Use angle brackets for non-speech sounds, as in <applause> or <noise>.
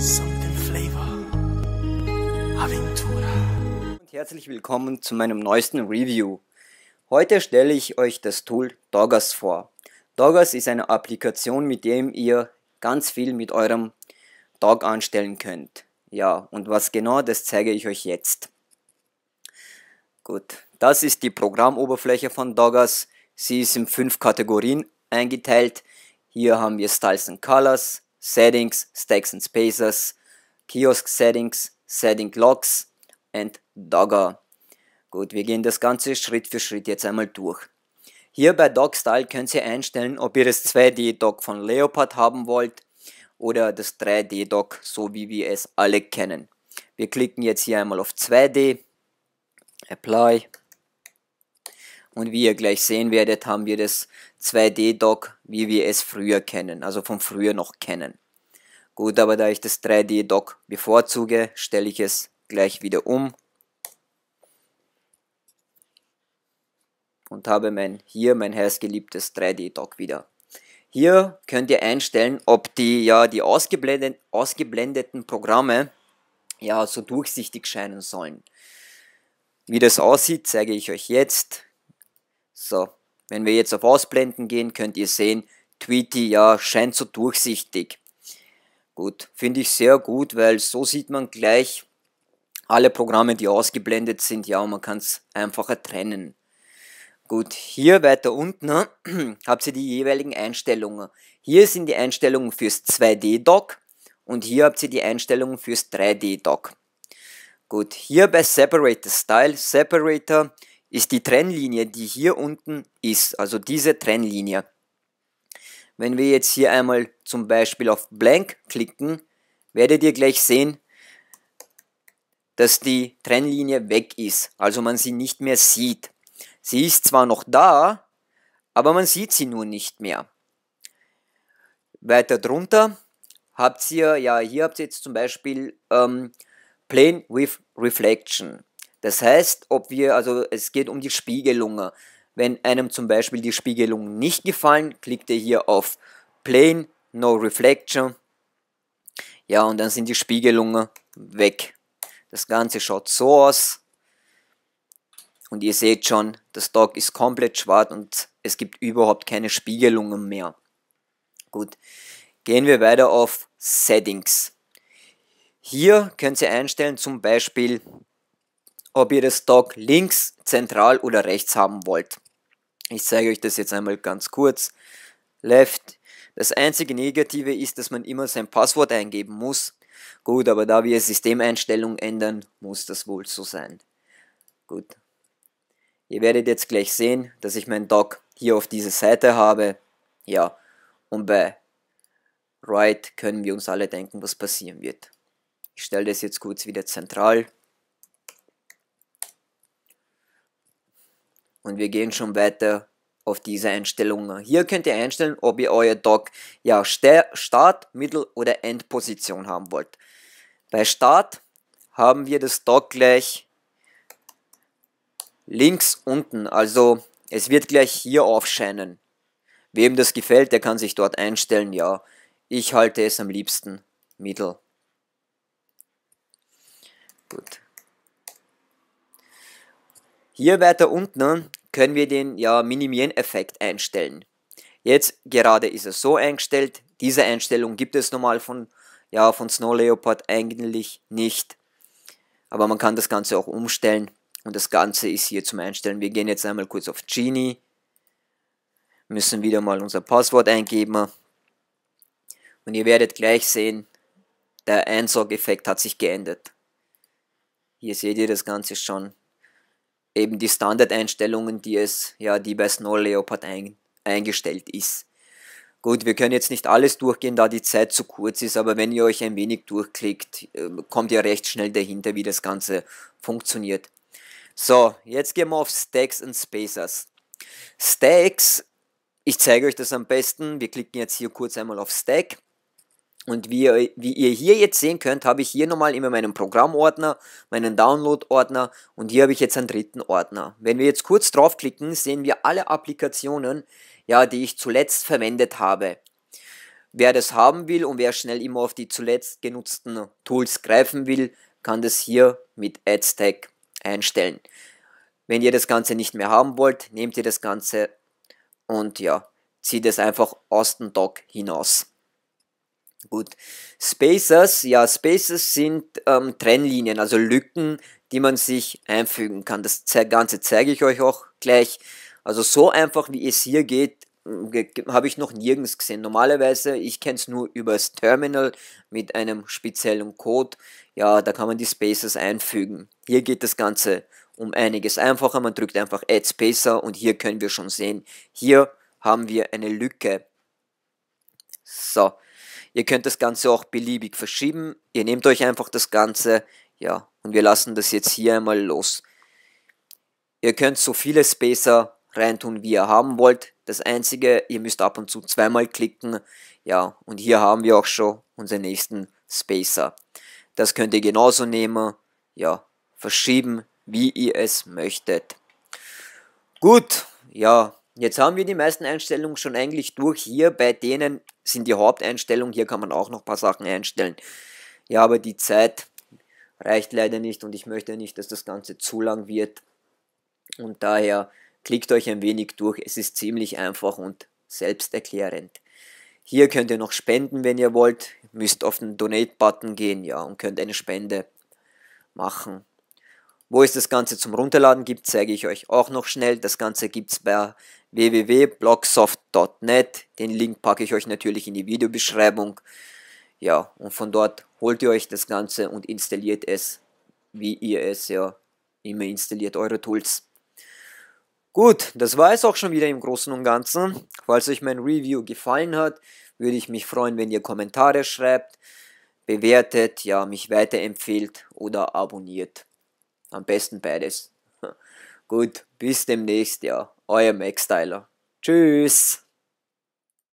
Something flavor. Aventura. und herzlich willkommen zu meinem neuesten Review. Heute stelle ich euch das Tool Doggers vor. Doggers ist eine Applikation, mit dem ihr ganz viel mit eurem Dog anstellen könnt. Ja, und was genau, das zeige ich euch jetzt. Gut, das ist die Programmoberfläche von Doggers. Sie ist in fünf Kategorien eingeteilt. Hier haben wir Styles and Colors, Settings, Stacks and Spacers, Kiosk Settings, Setting Locks und Dogger. Gut, wir gehen das Ganze Schritt für Schritt jetzt einmal durch. Hier bei Dog Style könnt ihr einstellen, ob ihr das 2D-Dog von Leopard haben wollt oder das 3D-Dog, so wie wir es alle kennen. Wir klicken jetzt hier einmal auf 2D, Apply und wie ihr gleich sehen werdet, haben wir das 2D-Dog, wie wir es früher kennen, also von früher noch kennen. Gut, aber da ich das 3D-Dog bevorzuge, stelle ich es gleich wieder um und habe mein, hier mein heißgeliebtes 3D-Dog wieder. Hier könnt ihr einstellen, ob die, ja, die ausgeblendet, ausgeblendeten Programme ja, so durchsichtig scheinen sollen. Wie das aussieht, zeige ich euch jetzt. So, wenn wir jetzt auf Ausblenden gehen, könnt ihr sehen, Tweety ja scheint so durchsichtig. Gut, finde ich sehr gut, weil so sieht man gleich alle Programme, die ausgeblendet sind, ja, und man kann es einfacher trennen. Gut, hier weiter unten ne, <clears throat> habt ihr die jeweiligen Einstellungen. Hier sind die Einstellungen fürs 2D-Dock und hier habt ihr die Einstellungen fürs 3D-Dock. Gut, hier bei Separator Style, Separator ist die Trennlinie, die hier unten ist, also diese Trennlinie. Wenn wir jetzt hier einmal zum Beispiel auf Blank klicken, werdet ihr gleich sehen, dass die Trennlinie weg ist, also man sie nicht mehr sieht. Sie ist zwar noch da, aber man sieht sie nur nicht mehr. Weiter drunter habt ihr, ja, hier habt ihr jetzt zum Beispiel ähm, Plane with Reflection. Das heißt, ob wir, also es geht um die Spiegelungen. Wenn einem zum Beispiel die Spiegelungen nicht gefallen, klickt ihr hier auf Plane, No Reflection. Ja, und dann sind die Spiegelungen weg. Das Ganze schaut so aus. Und ihr seht schon, das Dog ist komplett schwarz und es gibt überhaupt keine Spiegelungen mehr. Gut, gehen wir weiter auf Settings. Hier könnt ihr einstellen zum Beispiel, ob ihr das Dog links, zentral oder rechts haben wollt. Ich zeige euch das jetzt einmal ganz kurz. Left. Das einzige Negative ist, dass man immer sein Passwort eingeben muss. Gut, aber da wir Systemeinstellungen ändern, muss das wohl so sein. Gut, Ihr werdet jetzt gleich sehen, dass ich meinen Dock hier auf dieser Seite habe. Ja, und bei Right können wir uns alle denken, was passieren wird. Ich stelle das jetzt kurz wieder zentral. Und wir gehen schon weiter auf diese Einstellungen. Hier könnt ihr einstellen, ob ihr euer Dock ja Start, Mittel- oder Endposition haben wollt. Bei Start haben wir das Dock gleich links unten, also es wird gleich hier aufscheinen. Wem das gefällt, der kann sich dort einstellen, ja. Ich halte es am liebsten mittel. Gut. Hier weiter unten können wir den ja, Minimieren-Effekt einstellen. Jetzt gerade ist es so eingestellt, diese Einstellung gibt es normal von, ja, von Snow Leopard eigentlich nicht. Aber man kann das Ganze auch umstellen. Und das Ganze ist hier zum Einstellen. Wir gehen jetzt einmal kurz auf Genie. Müssen wieder mal unser Passwort eingeben. Und ihr werdet gleich sehen, der Einsaugeffekt hat sich geändert. Hier seht ihr das Ganze schon. Eben die Standardeinstellungen, die es, ja, die bei Snow Leopard ein, eingestellt ist. Gut, wir können jetzt nicht alles durchgehen, da die Zeit zu kurz ist, aber wenn ihr euch ein wenig durchklickt, äh, kommt ihr recht schnell dahinter, wie das Ganze funktioniert. So, jetzt gehen wir auf Stacks und Spacers. Stacks, ich zeige euch das am besten. Wir klicken jetzt hier kurz einmal auf Stack. Und wie ihr, wie ihr hier jetzt sehen könnt, habe ich hier nochmal immer meinen Programmordner, meinen Download-Ordner und hier habe ich jetzt einen dritten Ordner. Wenn wir jetzt kurz draufklicken, sehen wir alle Applikationen, ja, die ich zuletzt verwendet habe. wer das haben will und wer schnell immer auf die zuletzt genutzten Tools greifen will, kann das hier mit AdStack einstellen. Wenn ihr das Ganze nicht mehr haben wollt, nehmt ihr das Ganze und ja, zieht es einfach aus dem Dock hinaus. Gut, Spacers, ja, Spacers sind ähm, Trennlinien, also Lücken, die man sich einfügen kann. Das Ganze zeige ich euch auch gleich. Also so einfach, wie es hier geht, habe ich noch nirgends gesehen. Normalerweise, ich kenne es nur übers Terminal mit einem speziellen Code. Ja, da kann man die Spaces einfügen. Hier geht das Ganze um einiges einfacher. Man drückt einfach Add Spacer und hier können wir schon sehen, hier haben wir eine Lücke. So, ihr könnt das Ganze auch beliebig verschieben. Ihr nehmt euch einfach das Ganze, ja, und wir lassen das jetzt hier einmal los. Ihr könnt so viele Spacer reintun, wie ihr haben wollt. Das einzige, ihr müsst ab und zu zweimal klicken. Ja, und hier haben wir auch schon unseren nächsten Spacer. Das könnt ihr genauso nehmen, ja, verschieben, wie ihr es möchtet. Gut, ja, jetzt haben wir die meisten Einstellungen schon eigentlich durch. Hier bei denen sind die Haupteinstellungen, hier kann man auch noch ein paar Sachen einstellen. Ja, aber die Zeit reicht leider nicht und ich möchte nicht, dass das Ganze zu lang wird. Und daher Klickt euch ein wenig durch, es ist ziemlich einfach und selbsterklärend. Hier könnt ihr noch spenden, wenn ihr wollt. Müsst auf den Donate-Button gehen, ja, und könnt eine Spende machen. Wo es das Ganze zum Runterladen gibt, zeige ich euch auch noch schnell. Das Ganze gibt es bei www.blogsoft.net. Den Link packe ich euch natürlich in die Videobeschreibung. Ja, und von dort holt ihr euch das Ganze und installiert es, wie ihr es ja immer installiert, eure Tools. Gut, das war es auch schon wieder im Großen und Ganzen. Falls euch mein Review gefallen hat, würde ich mich freuen, wenn ihr Kommentare schreibt, bewertet, ja, mich weiterempfehlt oder abonniert. Am besten beides. <laughs> Gut, bis demnächst, ja. Euer Max Styler. Tschüss.